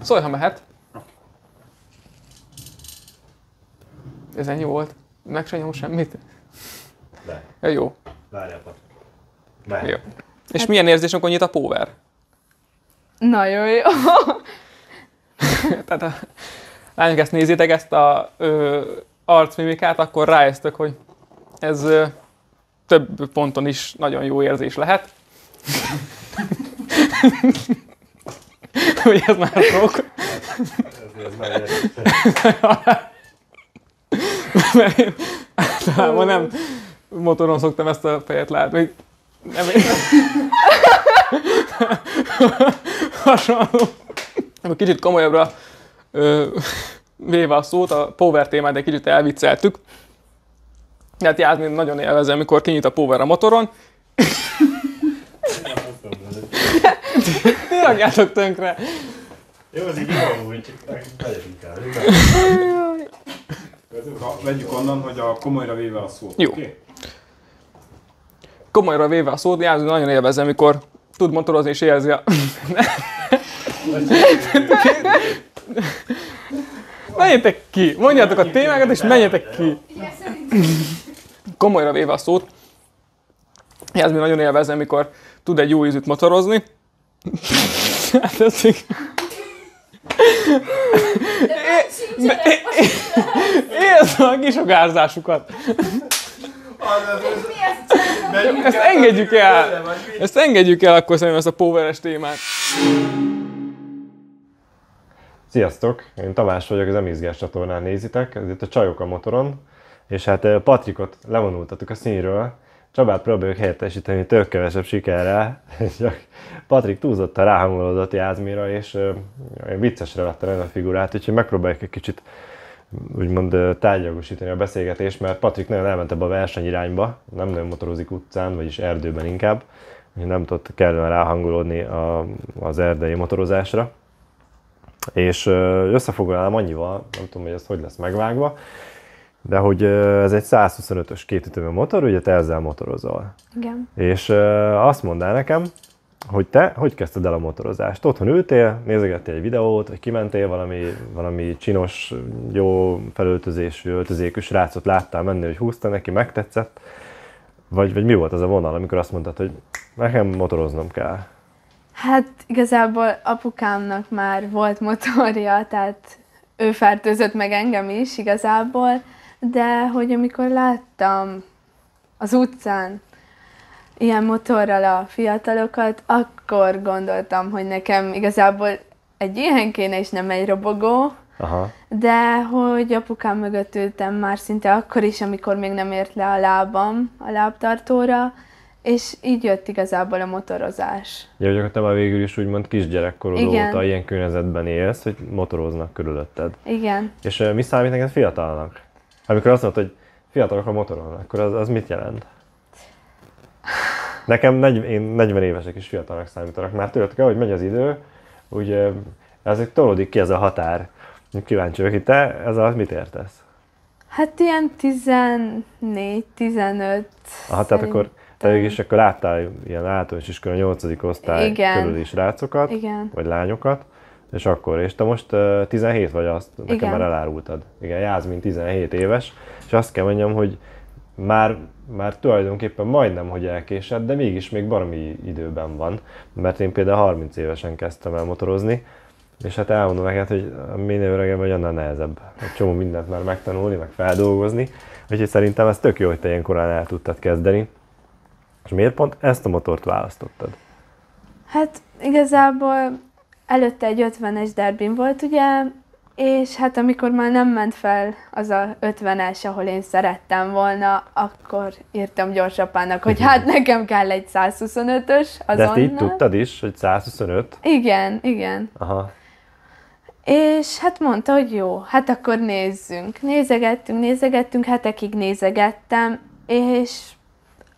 Szólj, ha mehet. Ez ennyi volt? Meg se nyom semmit? De. Ja, jó. Várjál, jó. És milyen érzés, amikor nyit a power? Nagyon jó. Tehát a lányok ezt nézitek, ezt a ö, arcmimikát, akkor rájöttök, hogy ez ö, több ponton is nagyon jó érzés lehet. hogy ez már nagyon érdekes. Mert én általában nem motoron szoktam ezt a fejet látni. Nem, hasonló. Akkor kicsit komolyabbra ö, véve a szót, a power témát egy kicsit elvicceltük. Hát Jászmin nagyon élvezem, amikor kinyit a power a motoron. Ti rakjátok tönkre. Jó, az így jó, úgy csak megyünk el. Vegyük onnan, hogy a komolyra véve a szót. Jó. oké? Komolyra véve a szót, Jászmin nagyon élvezem, amikor tud motorozni és érzi a... Menjetek ki! Mondjátok a témákat és menjetek ki! Komolyra véve a szót, Jászmin nagyon élvezem, amikor tud egy jó ízűt motorozni. Hát ez így- Érzem a kisugárzásukat. Ezt engedjük el. Ezt engedjük el akkor szerintem ezt a poweres témát. Sziasztok, én Tamás vagyok, az Emizgás csatornán nézitek, ez itt a Csajok a motoron, és hát Patrikot levonultatok a színről, Csabát próbáljuk helyettesíteni tök kevesebb sikerrel, csak Patrik túlzottan ráhangolódott Jázmira, és ö, viccesre vette meg a figurát, úgyhogy megpróbáljuk egy kicsit úgymond ö, tárgyalagosítani a beszélgetést, mert Patrik nagyon elment ebbe a versenyirányba, nem nagyon motorozik utcán, vagyis erdőben inkább, nem tudott kellően ráhangolódni a, az erdei motorozásra. És összefoglalnám annyival, nem tudom, hogy ez hogy lesz megvágva, de hogy ez egy 125-ös kétütemű motor, ugye te ezzel motorozol. Igen. És azt mondál nekem, hogy te hogy kezdted el a motorozást? Otthon ültél, nézegettél egy videót, vagy kimentél valami, valami csinos, jó felöltözésű, öltözékű srácot láttál menni, hogy húzta neki, megtetszett? Vagy, vagy mi volt az a vonal, amikor azt mondtad, hogy nekem motoroznom kell? Hát igazából apukámnak már volt motorja, tehát ő fertőzött meg engem is igazából, de hogy amikor láttam az utcán ilyen motorral a fiatalokat, akkor gondoltam, hogy nekem igazából egy ilyen kéne, és nem egy robogó, Aha. de hogy apukám mögött ültem már szinte akkor is, amikor még nem ért le a lábam a lábtartóra, és így jött igazából a motorozás. Ja, már végül is úgymond kisgyerekkorod Igen. óta ilyen környezetben élsz, hogy motoroznak körülötted. Igen. És mi számít neked fiatalnak? Amikor azt mondod, hogy fiatalok a motoron, akkor az, az mit jelent? Nekem, negy, én 40 évesek is fiatalnak számítanak már tőletek, ahogy megy az idő, úgy ezek tolódik ki ez a határ. Kíváncsi vagyok, hogy te ez alatt mit értesz? Hát ilyen 14-15. Aha, tehát akkor te is akkor láttál ilyen általános iskola 8. osztály Igen. körül is rácokat, Igen. vagy lányokat, és akkor, és te most uh, 17 vagy azt, nekem Igen. már elárultad. Igen, Jászmin 17 éves, és azt kell mondjam, hogy már, már tulajdonképpen majdnem, hogy elkésett, de mégis még baromi időben van, mert én például 30 évesen kezdtem el motorozni, és hát elmondom neked, hogy minél öregebb vagy, annál nehezebb. Egy csomó mindent már megtanulni, meg feldolgozni, úgyhogy szerintem ez tök jó, hogy te ilyen korán el tudtad kezdeni. És miért pont ezt a motort választottad? Hát igazából előtte egy 50-es derbin volt, ugye, és hát amikor már nem ment fel az a 50-es, ahol én szerettem volna, akkor írtam gyorsapának, hogy hát nekem kell egy 125-ös De azonnal. ezt így tudtad is, hogy 125? Igen, igen. Aha. És hát mondta, hogy jó, hát akkor nézzünk. Nézegettünk, nézegettünk, hetekig nézegettem, és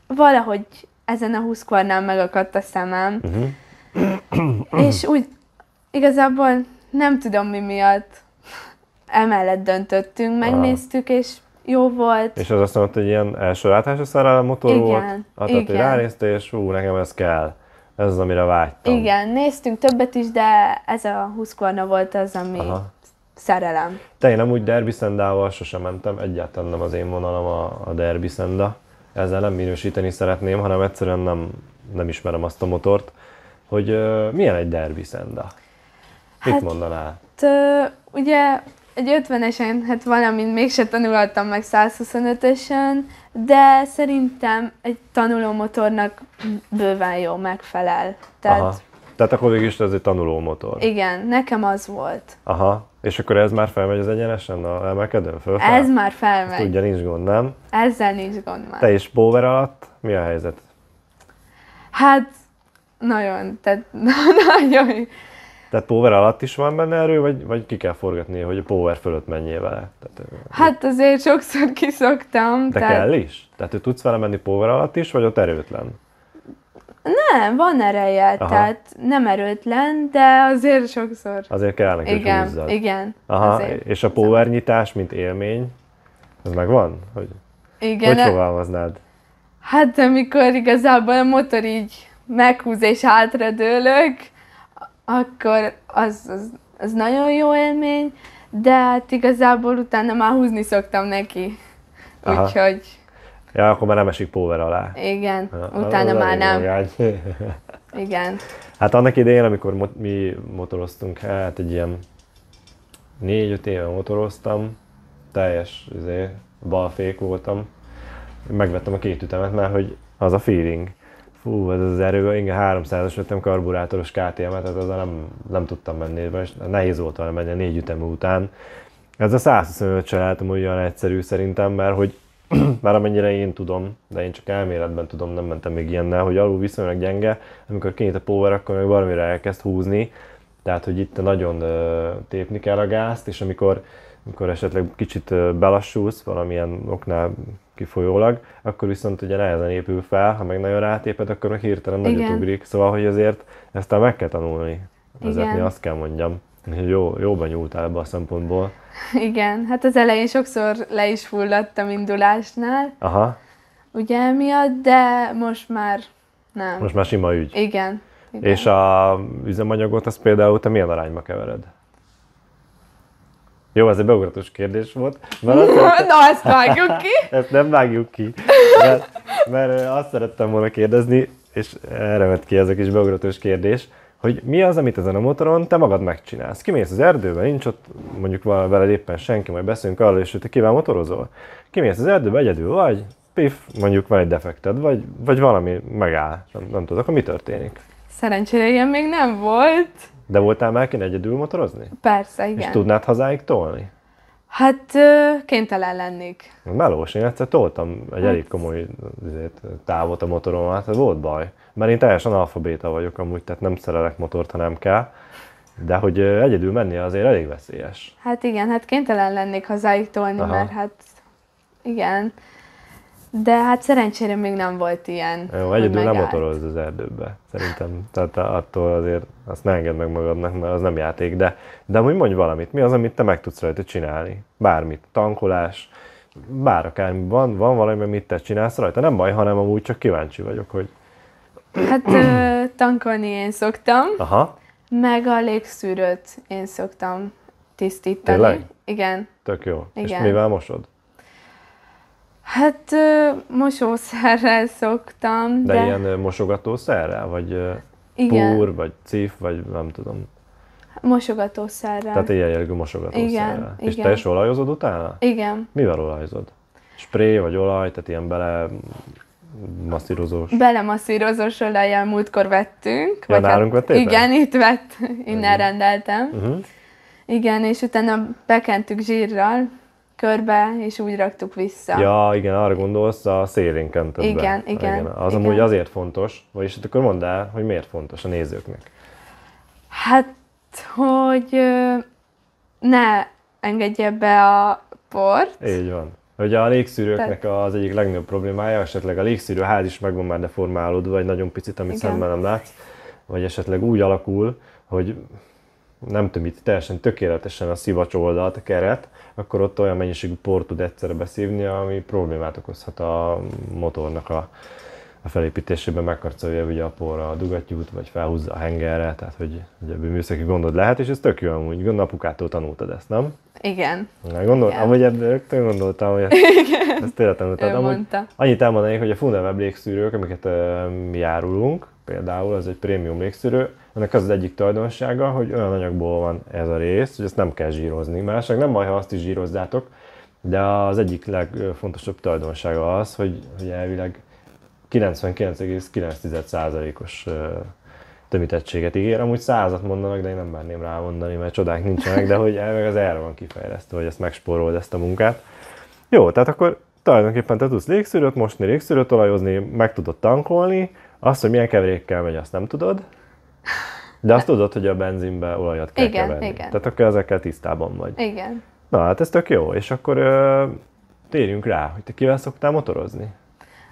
valahogy ezen a húszkornál megakadt a szemem. Uh-huh. És úgy igazából nem tudom mi miatt emellett döntöttünk, megnéztük, és jó volt. És az azt mondta, hogy ilyen első látásra szerelem motor Igen, volt? Hát, hogy igen. ránézte, és hú, nekem ez kell. Ez az, amire vágytam. Igen, néztünk többet is, de ez a Husqvarna volt az, ami Aha. szerelem. Te én amúgy derby szendával sosem mentem, egyáltalán nem az én vonalam a, a derby szenda. Ezzel nem minősíteni szeretném, hanem egyszerűen nem, nem ismerem azt a motort, hogy uh, milyen egy derby szenda. Mit Hát- mondanál? Hát, ö, ugye egy 50-esen, hát valamint mégse tanultam meg 125-ösen, de szerintem egy tanuló motornak bőven jó megfelel. Tehát Aha. Tehát akkor végül is ez egy tanuló motor. igen, nekem az volt. Aha. És akkor ez már felmegy az egyenesen a emelkedőn fölfel? Ez már felmegy. Tudja, nincs gond, nem? Ezzel nincs gond már. Te is power alatt, mi a helyzet? Hát, nagyon, tehát nagyon. Tehát power alatt is van benne erő, vagy, vagy ki kell forgatni, hogy a power fölött menjél vele? Tehát, Hát azért sokszor kiszoktam. de tehát kell is? Tehát hogy tudsz vele menni power alatt is, vagy ott erőtlen? Nem, van ereje, Aha. tehát nem erőtlen, de azért sokszor. Azért kell neki, Igen, húzzad. igen. Aha, azért. és a power nyitás, mint élmény, az megvan? Hogy, Igen, hogy fogalmaznád? hát amikor igazából a motor így meghúz és hátradőlök, akkor az, az, az nagyon jó élmény, de hát igazából utána már húzni szoktam neki. Aha. Úgyhogy Ja, akkor már nem esik power alá. igen, Ja, utána már nem. magány. Igen. Hát annak idején, amikor mo- mi motoroztunk, hát egy ilyen négy-öt éve motoroztam, teljes izé, balfék voltam. Megvettem a két ütemet, mert hogy az a feeling. Fú, ez az erő, igen, 300-as vettem karburátoros KTM-et, tehát azzal nem, nem tudtam menni, és nehéz volt vele menni a négy ütemű után. Ez a 125 se látom olyan egyszerű szerintem, mert hogy már amennyire én tudom, de én csak elméletben tudom, nem mentem még ilyennel, hogy alul viszonylag gyenge, amikor kinyit a power, akkor meg valamire elkezd húzni, tehát hogy itt nagyon tépni kell a gázt, és amikor, amikor esetleg kicsit belassulsz valamilyen oknál kifolyólag, akkor viszont ugye nehezen épül fel, ha meg nagyon rátéped, akkor meg hirtelen nagyot Igen. ugrik, szóval hogy azért ezt meg kell tanulni vezetni, Igen. azt kell mondjam. Jó, jóban nyúltál ebbe a szempontból. Igen, hát az elején sokszor le is fulladtam indulásnál, Aha, ugye emiatt, de most már nem. most már sima ügy. Igen. igen. És a üzemanyagot, azt például te milyen arányba kevered? Jó, ez egy beugratós kérdés volt, mert azt szerettem, Na, ezt vágjuk ki. ezt nem vágjuk ki, mert, mert azt szerettem volna kérdezni, és erre vett ki ez a kis beugratós kérdés, hogy mi az, amit ezen a motoron te magad megcsinálsz. Kimész az erdőbe, nincs ott mondjuk veled éppen senki, majd beszélünk arról, és hogy te kíván motorozol. Kimész az erdőbe, egyedül vagy, pif, mondjuk van egy defekted, vagy, vagy valami megáll, nem, nem tudok, mi történik? Szerencsére ilyen még nem volt. De voltál már kint egyedül motorozni? Persze, És igen. tudnád hazáig tolni? Hát kénytelen lennék. Melós, én egyszer toltam egy elég komoly izét, távot a motorommal, hát volt baj. Mert én teljesen alfabéta vagyok amúgy, tehát nem szerelek motort, ha nem kell. De hogy egyedül menni azért elég veszélyes. Hát igen, hát kénytelen lennék hazáig tolni, Aha. mert hát igen. De hát szerencsére még nem volt ilyen. Jó, egyedül nem motorozz az erdőbe. Szerintem, tehát attól azért azt ne engedd meg magadnak, mert az nem játék. De, de amúgy mondj valamit, mi az, amit te meg tudsz rajta csinálni? Bármit, tankolás, bár akármi, van, van valami, amit te csinálsz rajta? Nem baj, hanem amúgy csak kíváncsi vagyok, hogy Hát ö, tankolni én szoktam, aha, meg a légszűrőt én szoktam tisztítani. Tényleg? Igen. tök jó. És Igen. mivel mosod? Hát mosószerrel szoktam, De, de, ilyen mosogatószerrel, vagy igen, púr, vagy cif, vagy nem tudom. mosogatószerrel. Tehát ilyen jellegű mosogatószerrel. Igen, És igen. te is olajozod utána? Igen, Mivel olajozod? Spré vagy olaj, tehát ilyen bele masszírozós. belemasszírozós olajjal múltkor vettünk. Ja, nálunk vettétek? Igen, itt vett, innen rendeltem. Uh-huh. Igen, és utána bekentük zsírral körbe, és úgy raktuk vissza. Ja, igen, arra gondolsz, a szélén kented be. Igen, igen, Az igen. amúgy azért fontos, vagyis hát akkor mondd el, hogy miért fontos a nézőknek. Hát, hogy ne engedje be a port. Így van. Hogy a légszűrőknek az egyik legnagyobb problémája, esetleg a légszűrő ház is meg van már deformálódva, egy nagyon picit, amit Igen. szemben nem látsz, vagy esetleg úgy alakul, hogy nem tömít teljesen tökéletesen a szivacs oldalt, a keret, akkor ott olyan mennyiségű port tud egyszerre beszívni, ami problémát okozhat a motornak a a felépítésében megkarcolja ugye a porra a dugattyút, vagy felhúzza a hengerre, tehát hogy, hogy ebből műszaki gondod lehet, és ez tök jó amúgy, gondol apukától tanultad ezt, nem? Igen. Na, gondol, Igen. amúgy ebből rögtön gondoltam, hogy ezt, ezt tényleg tanultad. Ő Amúgy mondta. annyit elmondanék, hogy a Fundaweb légszűrők, amiket mi járulunk, például ez egy prémium légszűrő, ennek az az egyik tulajdonsága, hogy olyan anyagból van ez a rész, hogy ezt nem kell zsírozni. Másság nem baj, ha azt is zsírozzátok, de az egyik legfontosabb tulajdonsága az, hogy, hogy elvileg 99,9%-os ö, tömítettséget ígér. Amúgy százat mondanak, de én nem merném rá mondani, mert csodák nincsenek, de hogy elvileg az erre van kifejlesztve, hogy ezt megspórold ezt a munkát. Jó, tehát akkor tulajdonképpen te tudsz légszűrőt mosni, légszűrőt olajozni, meg tudod tankolni, azt, hogy milyen keverékkel megy, azt nem tudod, de azt tudod, hogy a benzinbe olajat kell Igen, keverni. igen. Tehát akkor ezekkel tisztában vagy. Igen. Na hát ez tök jó, és akkor ö, térjünk rá, hogy te kivel szoktál motorozni?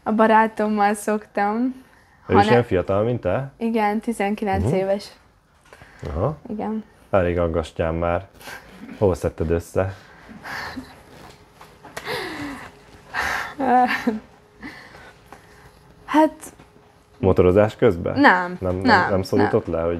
A barátommal szoktam. Ő is ne- ilyen fiatal, mint te? Igen, 19 Mhm. éves. Aha, Igen. elég aggastyán már. Hol szedted össze? Hát Motorozás közben? nem, Nem, nem, nem, nem szólított le, hogy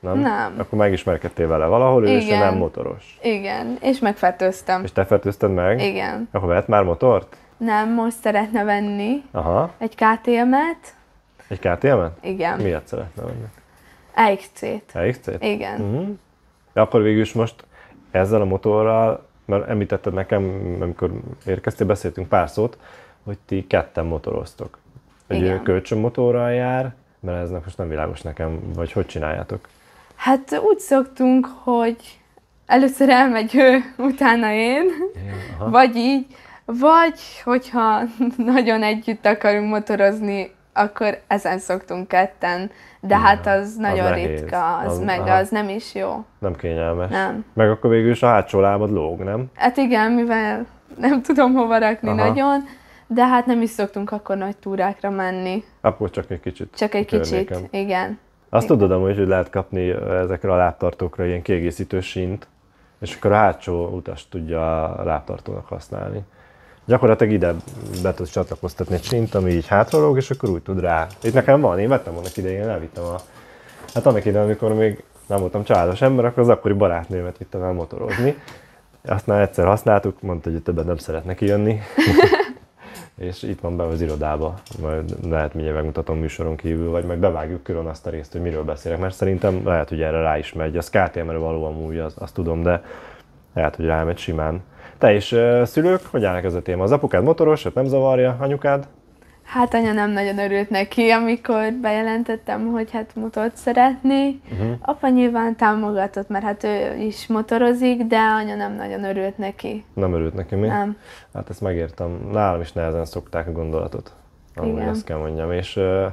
nem? Nem. Akkor megismerkedtél vele valahol, ő is Igen. nem motoros. Igen, és megfertőztem. És te fertőzted meg? Igen. Akkor vett már motort? Nem, most szeretne venni Aha. egy KTM-et. Egy KTM-et? Igen. Miért szeretne venni? AXC-t. EXC-t? Igen. Uh-huh. De akkor végül is most ezzel a motorral, mert említetted nekem, amikor érkeztél, beszéltünk pár szót, hogy ti ketten motoroztok. Egy Igen. kölcsönmotorral jár, mert ez most nem világos nekem, vagy hogy csináljátok? Hát úgy szoktunk, hogy először elmegy ő, utána én, Aha. vagy így, vagy hogyha nagyon együtt akarunk motorozni, akkor ezen szoktunk ketten, de hát az nagyon nehéz. ritka, az, Az- meg aha. az nem is jó. Nem kényelmes. Nem. Meg akkor végül is a hátsó lábad lóg, nem? Hát igen, mivel nem tudom hova rakni Aha. nagyon, de hát nem is szoktunk akkor nagy túrákra menni. Akkor csak egy kicsit. Csak egy kicsit, környéken. igen. Azt tudod amúgy, hogy lehet kapni ezekre a lábtartókra ilyen kiegészítő sínt, és akkor a hátsó utas tudja a lábtartónak használni. Gyakorlatilag ide be tudsz csatlakoztatni egy sínt, ami így hátralóg, és akkor úgy tud rá. Itt nekem van, én vettem annak idején, elvittem a... Hát annak idején, amikor még nem voltam családos ember, akkor az akkori barátnőmet vittem el motorozni. Azt már egyszer használtuk, mondta, hogy többet nem szeretne kijönni. és itt van be az irodába, majd lehet mindjárt megmutatom műsoron kívül, vagy meg bevágjuk külön azt a részt, hogy miről beszélek, mert szerintem lehet, hogy erre rá is megy. Az KTM-re való amúgy, az, azt tudom, de lehet, hogy rámegy simán. Te is szülők, hogy állnak ez a téma? Az apukád motoros, hát nem zavarja, anyukád? Hát anya nem nagyon örült neki, amikor bejelentettem, hogy hát motort szeretné. Uh-huh. Apa nyilván támogatott, mert hát ő is motorozik, de anya nem nagyon örült neki. Nem örült neki mi? Nem. Hát ezt megértem. Nálam is nehezen szokták a gondolatot. Amúgy Igen. ezt kell mondjam. És uh,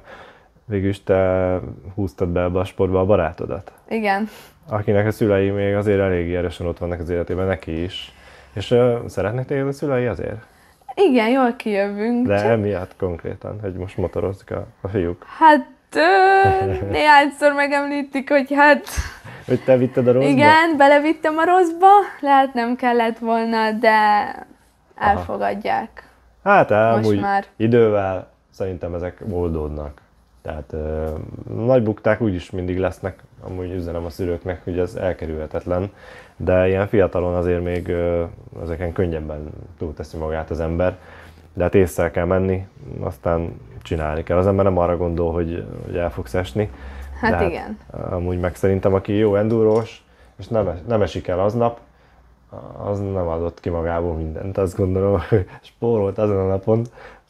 végül is te húztad be ebbe a sportba a barátodat. Igen. akinek a szülei még azért elég erősen ott vannak az életében, neki is. És uh, szeretnek téged a szülei azért? Igen, jól kijövünk. De csak- emiatt konkrétan, hogy most motorozik a, a fiúk. Hát ö, néhányszor megemlítik, hogy hát Hogy te vitted a rosszba? igen, belevittem a rosszba, lehet nem kellett volna, de elfogadják. Hát amúgy Most már. idővel szerintem ezek oldódnak. Tehát ö, nagy bukták úgyis mindig lesznek, amúgy üzenem a szülőknek, hogy ez elkerülhetetlen, de ilyen fiatalon azért még ezeken könnyebben túlteszi magát az ember, de hát észre kell menni, aztán csinálni kell. Az ember nem arra gondol, hogy, hogy el fogsz esni. Hát de igen. Amúgy meg szerintem, aki jó endurós, és nem, nem esik el aznap, az nem adott ki magából mindent. Azt gondolom, hogy spórolt azon a napon,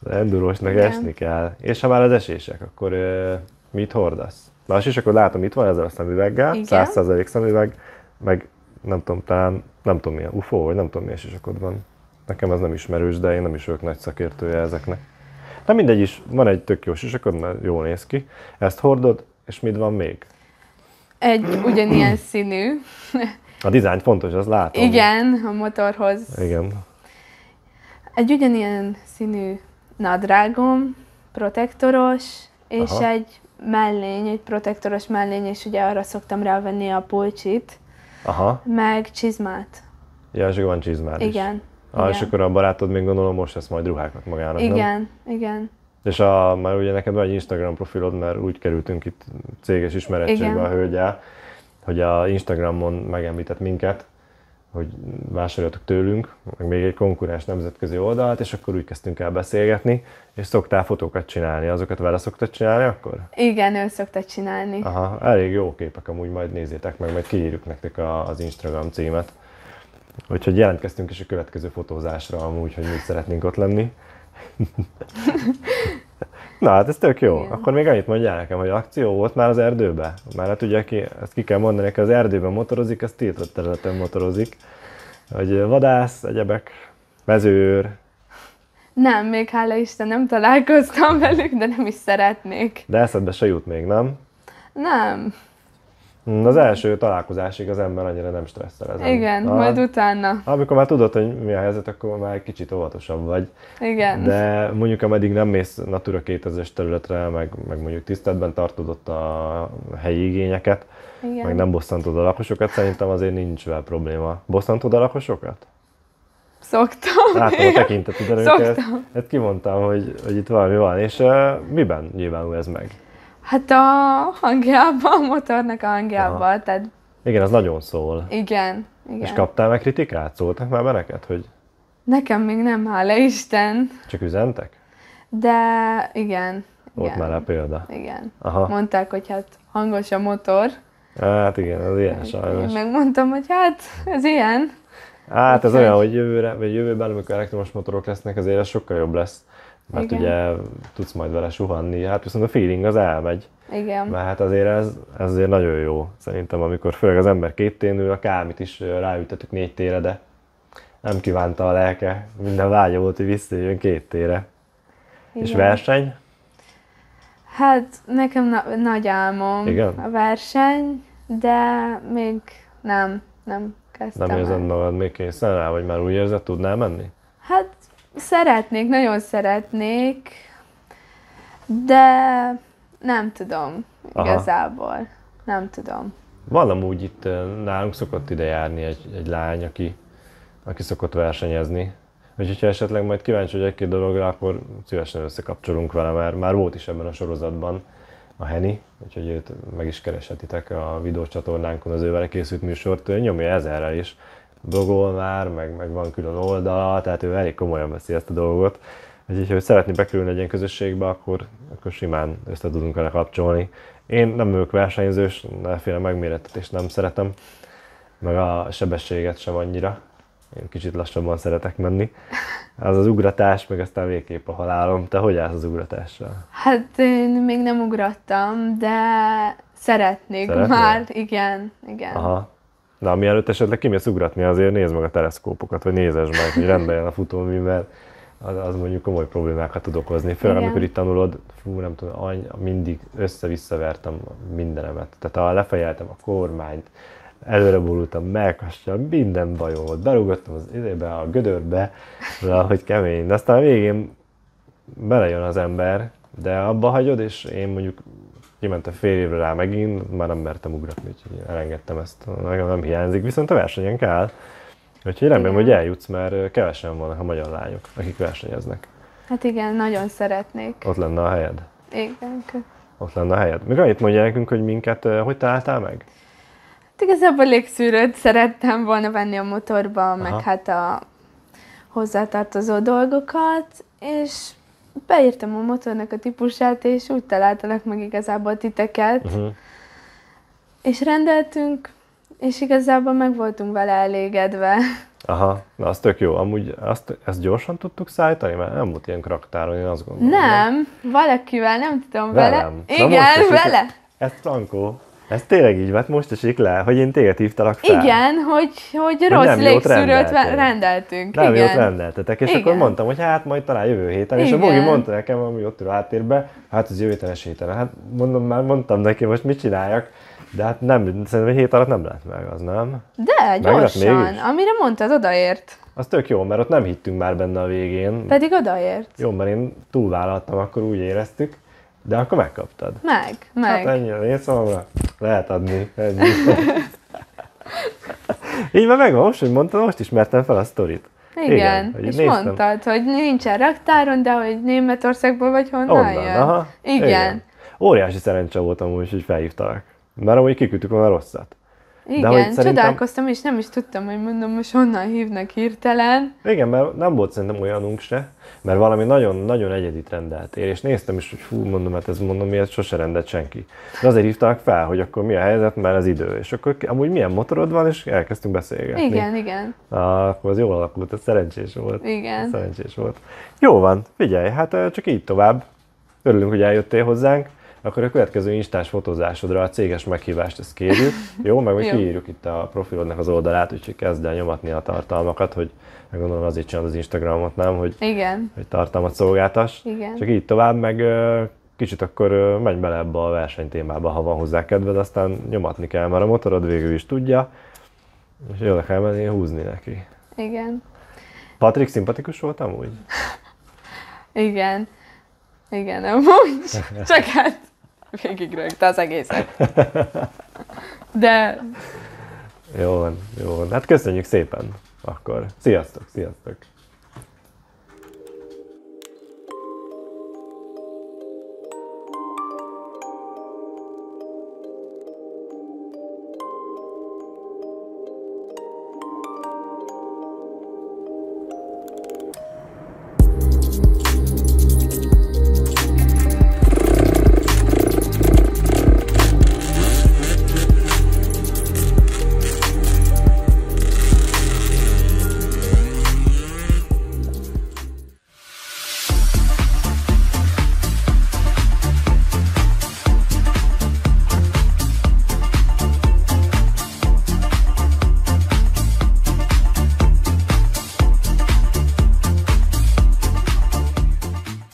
az endurósnak Igen. esni kell. És ha már az esések, akkor ö, mit hordasz? Na, és akkor látom, itt van ezzel a szemüveggel, Igen. 100% szemüveg, meg nem tudom, talán, nem tudom milyen UFO, vagy nem tudom milyen sisakod van. Nekem ez nem ismerős, de én nem is vagyok nagy szakértője ezeknek. De mindegy is, van egy tök jó sisakod, mert jól néz ki. Ezt hordod, és mit van még? Egy ugyanilyen színű. A dizájn fontos, azt látom. Igen, a motorhoz. Igen. Egy ugyanilyen színű nadrágom, protektoros, és Aha. egy mellény, egy protektoros mellény, és ugye arra szoktam rávenni a pulcsit, Aha. meg csizmát. Ja, és van csizmád is. Igen. Ah, és igen. akkor a barátod még gondolom most lesz majd ruhákat magának, nem? Igen, igen. És a, már ugye neked van egy Instagram profilod, mert úgy kerültünk itt céges ismerettségbe Igen. a hölgyel, hogy a Instagramon megemlített minket, hogy vásároljatok tőlünk, meg még egy konkurens nemzetközi oldalt, és akkor úgy kezdtünk el beszélgetni, és szoktál fotókat csinálni, azokat vele szoktad csinálni akkor? Igen, ő szokta csinálni. Aha, elég jó képek amúgy, majd nézzétek meg, majd kiírjuk nektek a, az Instagram címet. Úgyhogy jelentkeztünk is a következő fotózásra amúgy, hogy mi szeretnénk ott lenni. Na hát ez tök jó. Igen. Akkor még annyit mondjál nekem, hogy akció volt már az erdőbe? Mert hát ugye, ki, ezt ki kell mondani, aki az erdőben motorozik, az tiltott területen motorozik. Hogy vadász, egyebek, mezőr, Nem, még hála Isten nem találkoztam velük, de nem is szeretnék. de eszedbe se jut még, nem? Nem. Mm, Az első találkozásig az ember annyira nem stresszel ezen. Igen, Ah, majd utána. Amikor már tudod, hogy mi a helyzet, akkor már egy kicsit óvatosabb vagy. Igen. De mondjuk ameddig nem mész Natura 2000-es területre, meg, meg mondjuk tiszteletben tartod ott a helyi igényeket, Igen. meg nem bosszantod a lakosokat, szerintem azért nincs vele probléma. Bosszantod a lakosokat? Szoktam. Látom a tekinteteden, amikor ezt, ezt kimondtam, hogy, hogy itt valami van. És uh, miben nyilvánul ez meg? Hát a hangjában, a motornak a hangjában, tehát Igen, az nagyon szól. igen, igen. És kaptál meg kritikát? Szóltak már be neked, hogy Nekem még nem, hála Isten, csak üzentek? de igen. Volt igen. már rá példa. Igen. Aha. Mondták, hogy hát hangos a motor. Hát igen, az ilyen Én sajnos. megmondtam, hogy hát ez ilyen. Hát ez Úgyhogy- olyan, hogy jövőre, vagy jövőben, amikor elektromos motorok lesznek, azért ez sokkal jobb lesz. Mert Igen. ugye tudsz majd vele suhanni, hát viszont a feeling az elmegy. Igen. Mert hát azért ez, ez azért nagyon jó. Szerintem, amikor főleg az ember két tén ül, akármit is ráültetük négy tére, de nem kívánta a lelke. Minden vágya volt, hogy visszajön két tére. És Igen. verseny? Hát nekem na- nagy álmom Igen? a verseny, de még nem, nem kezdtem Nem érzed magad még készen rá, vagy már úgy érzed, tudnál menni? Hát szeretnék, nagyon szeretnék, de nem tudom Aha. igazából. Nem tudom. Van amúgy itt ö, nálunk szokott ide járni egy, egy lány, aki, aki szokott versenyezni. Úgyhogy ha esetleg majd kíváncsi vagy egy-két dologra, akkor szívesen összekapcsolunk vele, mert már volt is ebben a sorozatban a Heni, úgyhogy őt meg is kereshetitek a videócsatornánkon az ővele készült műsort. Ő nyomja ezerrel is, blogol már, meg, meg van külön oldala, tehát ő elég komolyan veszi ezt a dolgot. Úgyhogy, ha szeretné bekerülni egy ilyen közösségbe, akkor, akkor simán össze tudunk vele kapcsolni. Én nem vagyok versenyzős, mindenféle megmérettetést nem szeretem, meg a sebességet sem annyira. Én kicsit lassabban szeretek menni. Az az ugratás, meg aztán végképp a halálom. Te hogy állsz az ugratással? Hát én még nem ugrottam, de szeretnék Szeretnél? már. Igen, igen. Aha. Na, mielőtt esetleg kimész ugratni, azért nézd meg a teleszkópokat, vagy nézesd meg, hogy rendeljen a futómű, mert az, az mondjuk komoly problémákat tud okozni. Főleg amikor itt tanulod, fú, nem tudom, any, mindig össze-visszavertem mindenemet. Tehát ha lefejeltem a kormányt, előre borultam, melkassal, minden bajom volt. Berúgottam az idébe, a gödörbe, hogy kemény. De aztán a végén belejön az ember, de abba hagyod, és én mondjuk kimentem fél évre rá megint, már nem mertem ugratni, úgyhogy elengedtem ezt, nekem nem hiányzik, viszont a versenyen kell. Úgyhogy remélem, Igen. hogy eljutsz, mert kevesen vannak a magyar lányok, akik versenyeznek. Hát igen, nagyon szeretnék. Ott lenne a helyed. Igen. Ott lenne a helyed. Még annyit mondja nekünk, hogy minket hogy találtál meg? Hát igazából légszűrőt szerettem volna venni a motorba, Aha. meg hát a hozzátartozó dolgokat, és beírtam a motornak a típusát, és úgy találtalak meg igazából titeket, Uh-huh. és rendeltünk, és igazából meg voltunk vele elégedve. Aha, na az tök jó. Amúgy azt, ezt gyorsan tudtuk szállítani, mert nem volt ilyen kraktáron, én azt gondolom. Nem, valakivel, nem tudom, vele. Velem. Na Igen, most esik- vele. Ez Frankó. Ez tényleg így volt, most esik le, hogy én téged hívtalak fel. Igen, hogy, hogy Hogy rossz légszűrőt rendeltünk. Nem Igen. jót rendeltetek, és Igen. akkor mondtam, hogy hát majd talán jövő héten, és a Igen. Bogi mondta nekem, ami ott ül háttérben, hát az jövő héten héten. Hát mondom, már mondtam neki, most mit csináljak, de hát nem, szerintem hét alatt nem lett meg az, nem? De, gyorsan. Amire mondtad, odaért. Az tök jó, mert ott nem hittünk már benne a végén. Pedig odaért. Jó, mert én túlvállaltam, akkor úgy éreztük, de akkor megkaptad. Meg, meg. Hát ennyi a én szavamra. Lehet adni. Ennyi. Így már megvan, most, hogy mondtad, most ismertem fel a sztorit. Igen, Igen, és néztem. mondtad, hogy nincsen raktáron, de hogy Németországból vagy honnan Onnan, jön. aha. Igen. Óriási szerencse volt amúgy, hogy felhívtalak. Mert amúgy kiküldtük volna rosszat. Igen, hogy szerintem- csodálkoztam, és nem is tudtam, hogy mondom, most honnan hívnak hirtelen. Igen, mert nem volt szerintem olyanunk se, mert valami nagyon-nagyon egyedit rendeltél, és néztem is, hogy fú, mondom, hát ez mondom, miért sose rendelt senki. De azért hívták fel, hogy akkor mi a helyzet, mert az idő, és akkor amúgy milyen motorod van, és elkezdtünk beszélgetni. Igen, igen, Ah, akkor az jól alakult, ez szerencsés volt. igen. Szerencsés volt. Jó van, figyelj, hát csak így tovább. Örülünk, hogy eljöttél hozzánk. Akkor a következő instás fotózásodra a céges meghívást ezt kérjük. Jó, meg Jó. kiírjuk itt a profilodnak az oldalát, úgyhogy kezd el nyomatni a tartalmakat, hogy meg gondolom azért csinálod az Instagramot, nem, hogy, Igen, hogy tartalmat szolgáltass. Igen. Csak így tovább, meg kicsit akkor menj bele ebbe a versenytémába, ha van hozzá kedved, aztán nyomatni kell, mert a motorod végül is tudja, és jól kell menni húzni neki. igen, Patrik szimpatikus volt amúgy? igen. Igen, amúgy. Csak hát végig rögte az egészet. De Jó van, jó van. Hát köszönjük szépen akkor. Sziasztok, sziasztok.